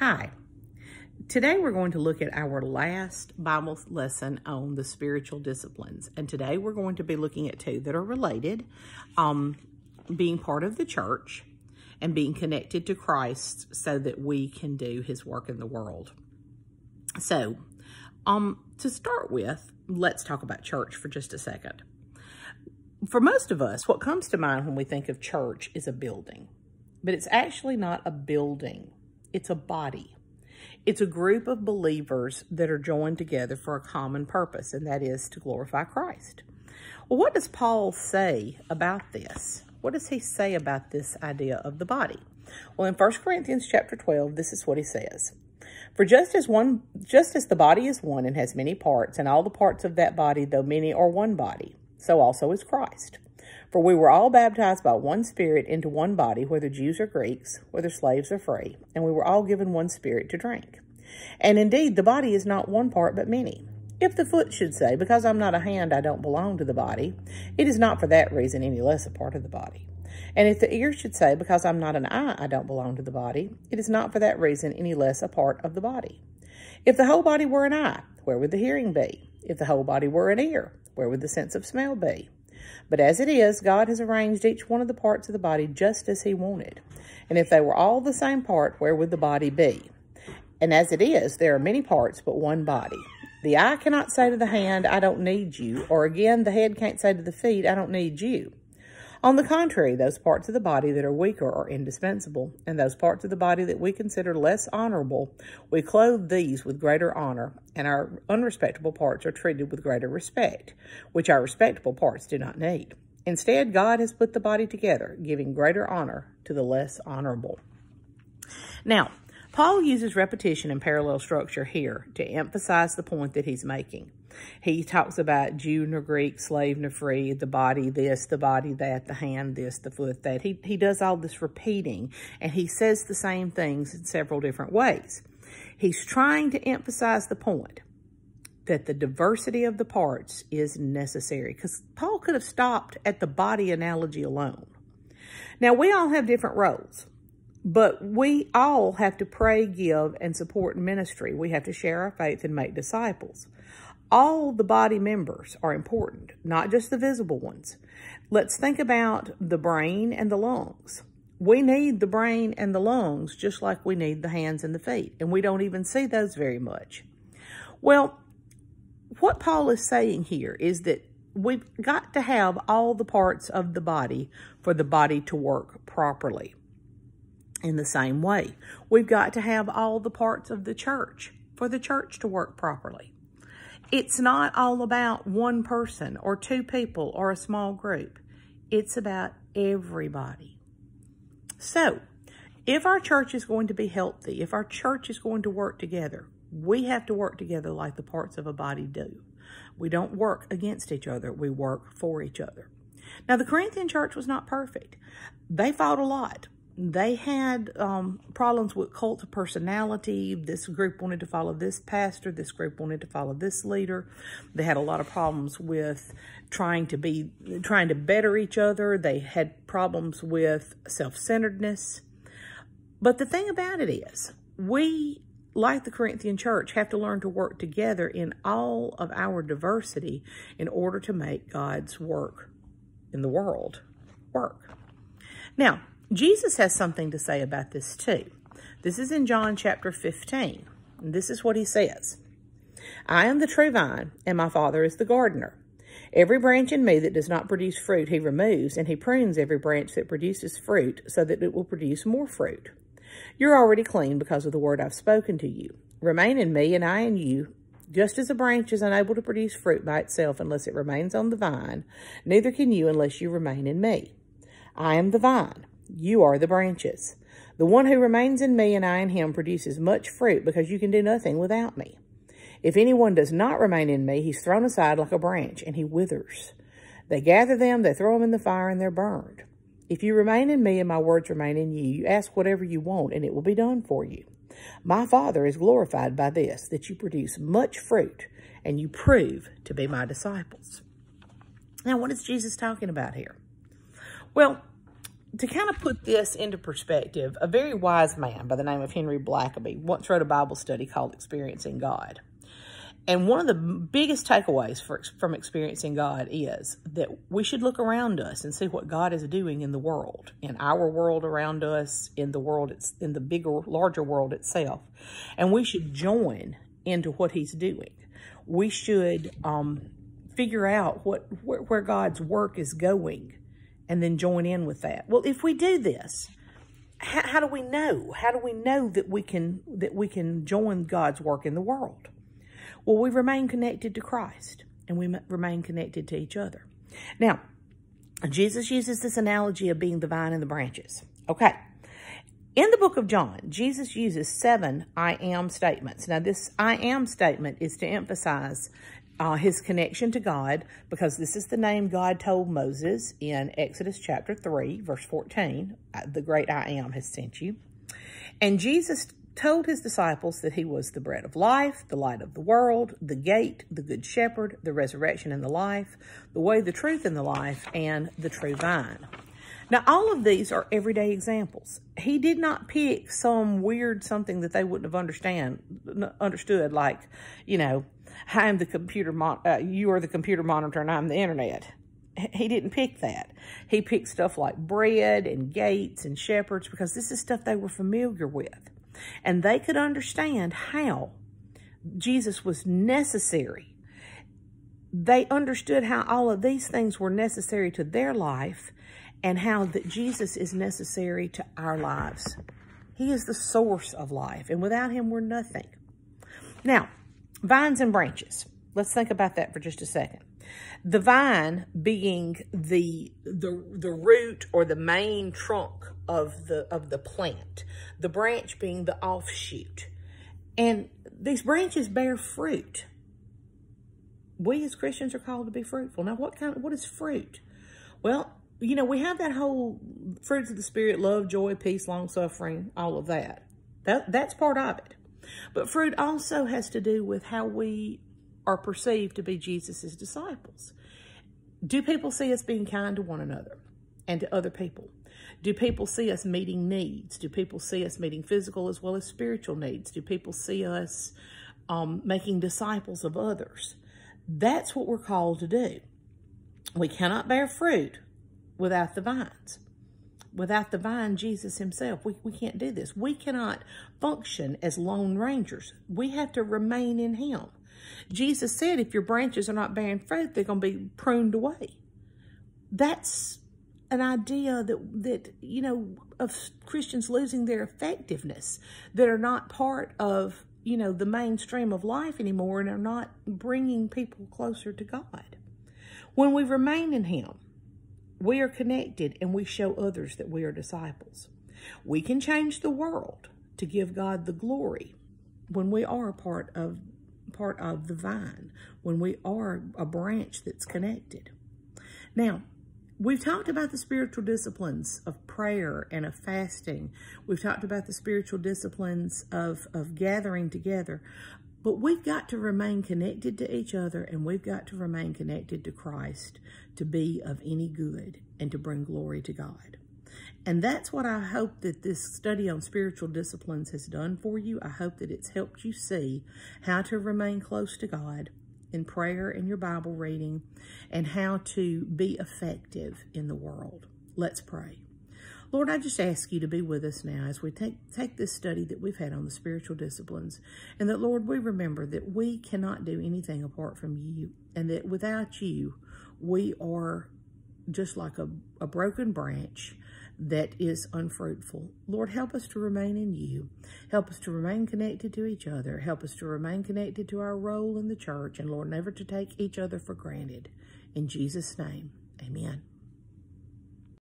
Hi. Today we're going to look at our last Bible lesson on the spiritual disciplines. And today we're going to be looking at two that are related, um, being part of the church and being connected to Christ so that we can do his work in the world. So, um, to start with, let's talk about church for just a second. For most of us, what comes to mind when we think of church is a building. But it's actually not a building. It's a body. It's a group of believers that are joined together for a common purpose, and that is to glorify Christ. Well, what does Paul say about this? What does he say about this idea of the body? Well, in 1 Corinthians chapter 12, this is what he says. For just as one, just as the body is one and has many parts, and all the parts of that body, though many, are one body, so also is Christ. For we were all baptized by one Spirit into one body, whether Jews or Greeks, whether slaves or free, and we were all given one Spirit to drink. And indeed, the body is not one part, but many. If the foot should say, Because I'm not a hand, I don't belong to the body, it is not for that reason any less a part of the body. And if the ear should say, Because I'm not an eye, I don't belong to the body, it is not for that reason any less a part of the body. If the whole body were an eye, where would the hearing be? If the whole body were an ear, where would the sense of smell be? But as it is, God has arranged each one of the parts of the body just as he wanted. And if they were all the same part, where would the body be? And as it is, there are many parts, but one body. The eye cannot say to the hand, I don't need you. Or again, the head can't say to the feet, I don't need you. On the contrary, those parts of the body that are weaker are indispensable, and those parts of the body that we consider less honorable, we clothe these with greater honor, and our unrespectable parts are treated with greater respect, which our respectable parts do not need. Instead, God has put the body together, giving greater honor to the less honorable. Now, Paul uses repetition and parallel structure here to emphasize the point that he's making. He talks about Jew nor Greek, slave nor free, the body this, the body that, the hand this, the foot that. He, he does all this repeating, and he says the same things in several different ways. He's trying to emphasize the point that the diversity of the parts is necessary because Paul could have stopped at the body analogy alone. Now, we all have different roles. But we all have to pray, give, and support ministry. We have to share our faith and make disciples. All the body members are important, not just the visible ones. Let's think about the brain and the lungs. We need the brain and the lungs just like we need the hands and the feet, and we don't even see those very much. Well, what Paul is saying here is that we've got to have all the parts of the body for the body to work properly in the same way. We've got to have all the parts of the church for the church to work properly. It's not all about one person or two people or a small group. It's about everybody. So, if our church is going to be healthy, if our church is going to work together, we have to work together like the parts of a body do. We don't work against each other. We work for each other. Now, the Corinthian church was not perfect. They fought a lot they had um, problems with cult of personality. This group wanted to follow this pastor. This group wanted to follow this leader. They had a lot of problems with trying to be, trying to better each other. They had problems with self-centeredness. But the thing about it is, we, like the Corinthian church, have to learn to work together in all of our diversity in order to make God's work in the world work. Now, Jesus has something to say about this too. This is in John chapter 15. And this is what he says. I am the true vine, and my Father is the gardener. Every branch in me that does not produce fruit he removes, and he prunes every branch that produces fruit so that it will produce more fruit. You're already clean because of the word I've spoken to you. Remain in me, and I in you. Just as a branch is unable to produce fruit by itself unless it remains on the vine, neither can you unless you remain in me. I am the vine. You are the branches. The one who remains in me and I in him produces much fruit because you can do nothing without me. If anyone does not remain in me, he's thrown aside like a branch and he withers. They gather them, they throw them in the fire, and they're burned. If you remain in me and my words remain in you, you ask whatever you want and it will be done for you. My Father is glorified by this, that you produce much fruit and you prove to be my disciples. Now, what is Jesus talking about here? Well, to kind of put this into perspective, a very wise man by the name of Henry Blackaby once wrote a Bible study called Experiencing God. And one of the biggest takeaways for, from experiencing God is that we should look around us and see what God is doing in the world, in our world around us, in the world, it's in the bigger, larger world itself. And we should join into what he's doing. We should um, figure out what where, where God's work is going and then join in with that. Well, if we do this, how, how do we know? How do we know that we can that we can join God's work in the world? Well, we remain connected to Christ and we remain connected to each other. Now, Jesus uses this analogy of being the vine and the branches. Okay. In the book of John, Jesus uses seven I am statements. Now, this I am statement is to emphasize uh, his connection to God because this is the name God told Moses in Exodus chapter 3, verse 14. Uh, the great I am has sent you. And Jesus told his disciples that he was the bread of life, the light of the world, the gate, the good shepherd, the resurrection and the life, the way, the truth, and the life, and the true vine. Now, all of these are everyday examples. He did not pick some weird something that they wouldn't have understand understood, like, you know, I'm the computer, uh, you are the computer monitor and I'm the internet. He didn't pick that. He picked stuff like bread and gates and shepherds because this is stuff they were familiar with. And they could understand how Jesus was necessary. They understood how all of these things were necessary to their life and how that Jesus is necessary to our lives. He is the source of life, and without him, we're nothing. Now, vines and branches. Let's think about that for just a second. The vine being the, the, the root or the main trunk of the, of the plant. The branch being the offshoot. And these branches bear fruit. We as Christians are called to be fruitful. Now, what kind of, what is fruit? Well, you know, we have that whole fruits of the spirit, love, joy, peace, long suffering, all of that. That that's part of it. But fruit also has to do with how we are perceived to be Jesus's disciples. Do people see us being kind to one another and to other people? Do people see us meeting needs? Do people see us meeting physical as well as spiritual needs? Do people see us um, making disciples of others? That's what we're called to do. We cannot bear fruit without the vines. Without the vine, Jesus himself, we, we can't do this. We cannot function as lone rangers. We have to remain in him. Jesus said if your branches are not bearing fruit, they're going to be pruned away. That's an idea that, that, you know, of Christians losing their effectiveness, that are not part of, you know, the mainstream of life anymore and are not bringing people closer to God. When we remain in him, we are connected and we show others that we are disciples. We can change the world to give God the glory when we are part of part of the vine, when we are a branch that's connected. Now, we've talked about the spiritual disciplines of prayer and of fasting. We've talked about the spiritual disciplines of, of gathering together. But we've got to remain connected to each other and we've got to remain connected to Christ to be of any good and to bring glory to God. And that's what I hope that this study on spiritual disciplines has done for you. I hope that it's helped you see how to remain close to God in prayer and your Bible reading and how to be effective in the world. Let's pray. Lord, I just ask you to be with us now as we take, take this study that we've had on the spiritual disciplines. And that, Lord, we remember that we cannot do anything apart from you. And that without you, we are just like a, a broken branch that is unfruitful. Lord, help us to remain in you. Help us to remain connected to each other. Help us to remain connected to our role in the church. And Lord, never to take each other for granted. In Jesus' name, amen.